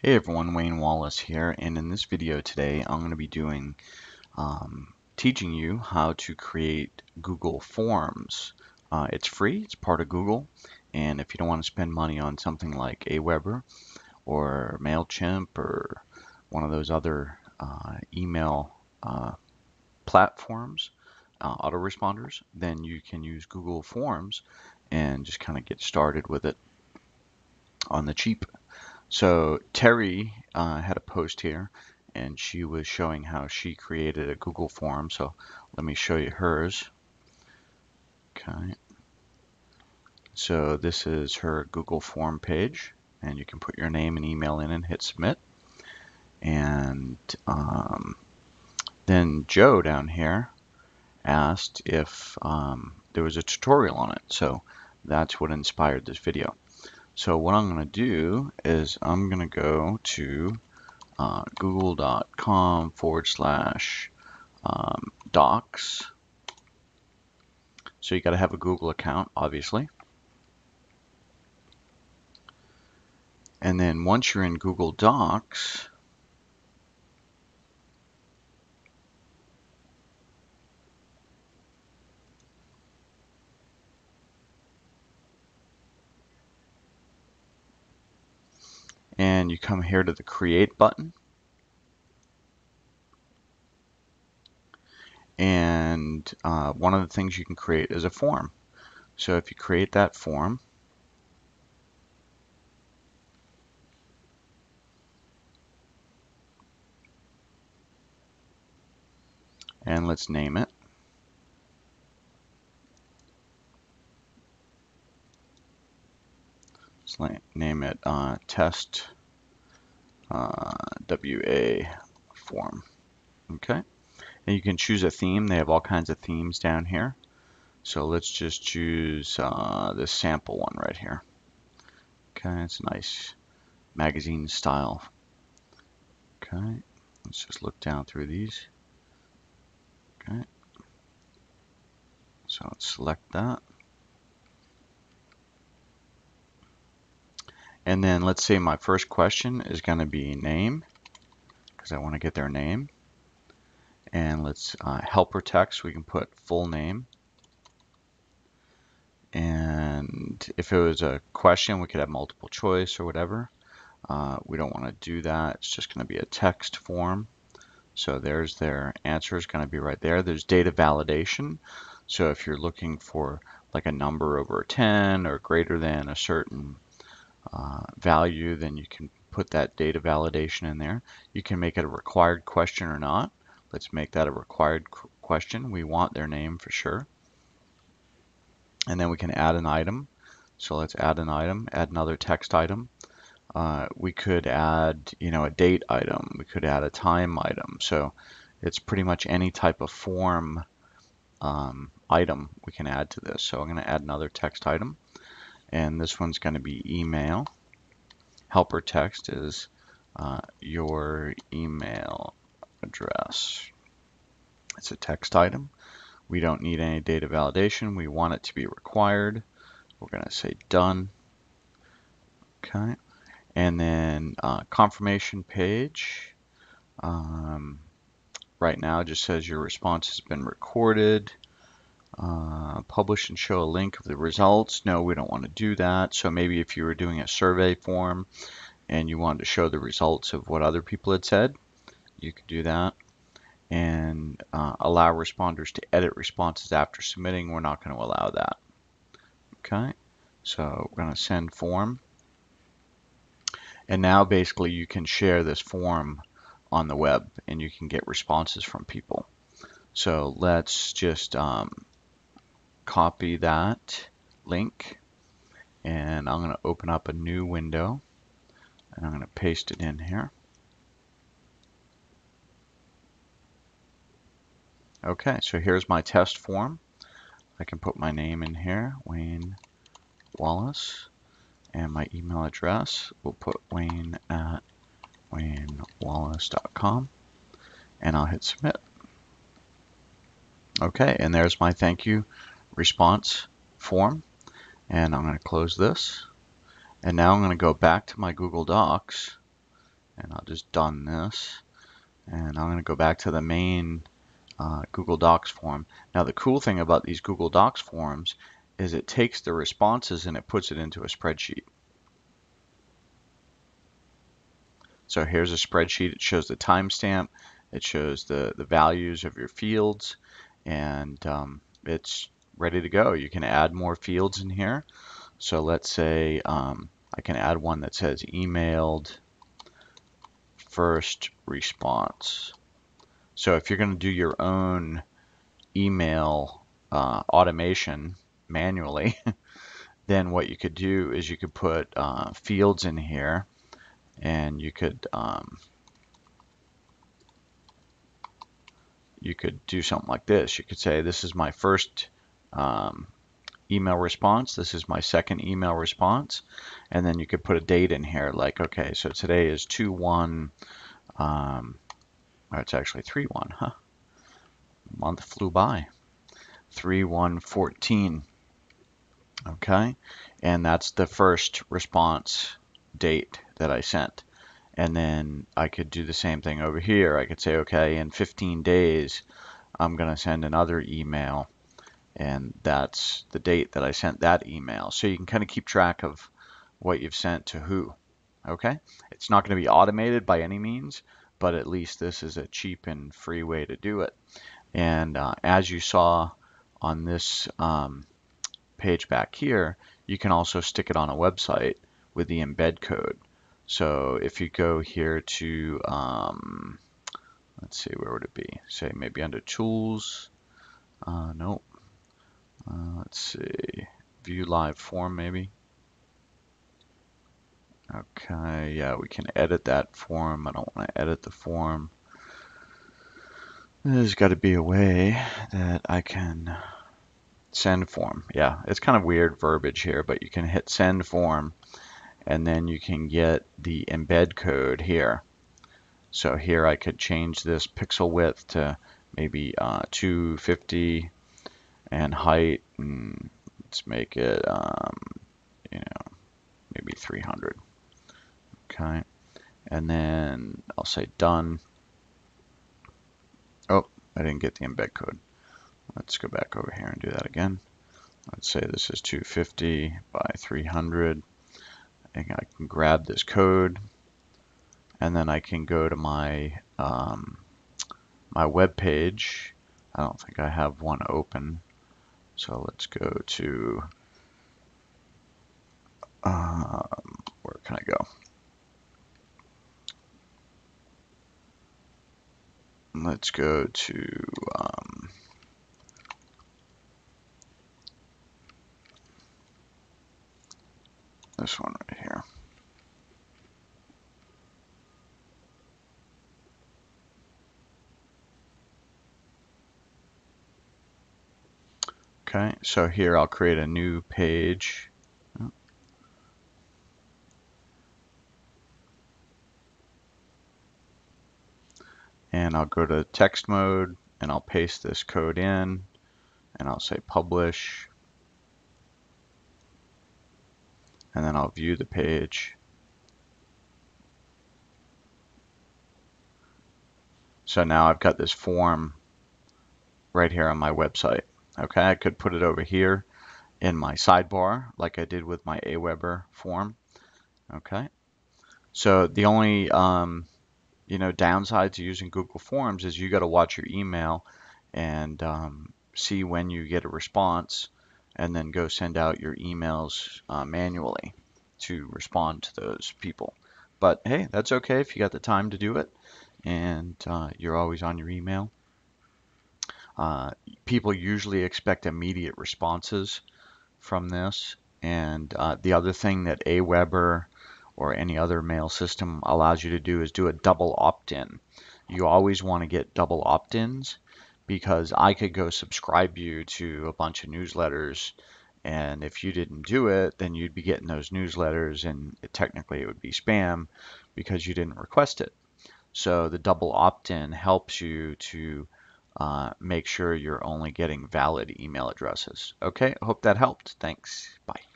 Hey everyone, Wayne Wallace here, and in this video today I'm going to be doing um, teaching you how to create Google Forms. Uh, it's free, it's part of Google, and if you don't want to spend money on something like Aweber or MailChimp or one of those other uh, email uh, platforms, uh, autoresponders, then you can use Google Forms and just kind of get started with it on the cheap. So Terry uh, had a post here and she was showing how she created a Google form. So let me show you hers. Okay. So this is her Google form page and you can put your name and email in and hit submit. And um, then Joe down here asked if um, there was a tutorial on it. So that's what inspired this video. So what I'm going to do is I'm going to go to uh, google.com forward slash um, docs. So you got to have a Google account, obviously. And then once you're in Google Docs, and you come here to the create button. And uh, one of the things you can create is a form. So if you create that form and let's name it. Let's name it uh, test uh, WA form. Okay, and you can choose a theme. They have all kinds of themes down here. So let's just choose uh, this sample one right here. Okay, it's a nice magazine style. Okay, let's just look down through these. Okay, so let's select that. And then let's say my first question is going to be name, because I want to get their name. And let's uh, helper text, we can put full name. And if it was a question, we could have multiple choice or whatever. Uh, we don't want to do that. It's just going to be a text form. So there's their answer is going to be right there. There's data validation. So if you're looking for like a number over 10 or greater than a certain uh, value, then you can put that data validation in there. You can make it a required question or not. Let's make that a required question. We want their name for sure. And then we can add an item. So let's add an item, add another text item. Uh, we could add, you know, a date item. We could add a time item. So it's pretty much any type of form um, item we can add to this. So I'm going to add another text item and this one's going to be email. Helper text is uh, your email address. It's a text item. We don't need any data validation. We want it to be required. We're going to say done. Okay. And then uh, confirmation page. Um, right now just says your response has been recorded. Uh, publish and show a link of the results. No, we don't want to do that. So maybe if you were doing a survey form and you wanted to show the results of what other people had said, you could do that. And uh, allow responders to edit responses after submitting. We're not going to allow that. Okay, so we're going to send form. And now basically you can share this form on the web and you can get responses from people. So let's just um, copy that link and I'm going to open up a new window and I'm going to paste it in here. Okay, so here's my test form. I can put my name in here, Wayne Wallace, and my email address. We'll put wayne at waynewallace.com, and I'll hit submit. Okay, and there's my thank you response form and I'm going to close this and now I'm going to go back to my Google Docs and I'll just done this. And I'm going to go back to the main uh, Google Docs form. Now the cool thing about these Google Docs forms is it takes the responses and it puts it into a spreadsheet. So here's a spreadsheet. It shows the timestamp. It shows the, the values of your fields and um, it's ready to go. You can add more fields in here. So let's say um, I can add one that says emailed first response. So if you're going to do your own email uh, automation manually, then what you could do is you could put uh, fields in here and you could um, you could do something like this. You could say this is my first um, email response. This is my second email response. And then you could put a date in here like, okay, so today is 2-1, um, or it's actually 3-1, huh? Month flew by. 3-1-14, okay? And that's the first response date that I sent. And then I could do the same thing over here. I could say, okay, in 15 days, I'm going to send another email and that's the date that I sent that email. So you can kind of keep track of what you've sent to who. Okay? It's not going to be automated by any means, but at least this is a cheap and free way to do it. And uh, as you saw on this um, page back here, you can also stick it on a website with the embed code. So if you go here to, um, let's see, where would it be? Say maybe under tools. Uh, nope. Uh, let's see, view live form maybe. Okay, yeah, we can edit that form. I don't want to edit the form. There's got to be a way that I can send form. Yeah, it's kind of weird verbiage here, but you can hit send form and then you can get the embed code here. So here I could change this pixel width to maybe uh, 250 and height let's make it um, you know maybe 300 okay. And then I'll say done. Oh I didn't get the embed code. Let's go back over here and do that again. Let's say this is 250 by 300 and I can grab this code. And then I can go to my um, my web page. I don't think I have one open so let's go to, um, where can I go? Let's go to, um, this one right here. Okay, so here I'll create a new page. And I'll go to text mode and I'll paste this code in and I'll say publish. And then I'll view the page. So now I've got this form right here on my website. Okay, I could put it over here in my sidebar like I did with my Aweber form. Okay, so the only um, you know downside to using Google Forms is you got to watch your email and um, see when you get a response and then go send out your emails uh, manually to respond to those people. But hey, that's okay if you got the time to do it and uh, you're always on your email. Uh, people usually expect immediate responses from this. And uh, the other thing that Aweber or any other mail system allows you to do is do a double opt-in. You always want to get double opt-ins because I could go subscribe you to a bunch of newsletters and if you didn't do it, then you'd be getting those newsletters and it, technically it would be spam because you didn't request it. So the double opt-in helps you to uh, make sure you're only getting valid email addresses. Okay, hope that helped. Thanks. Bye.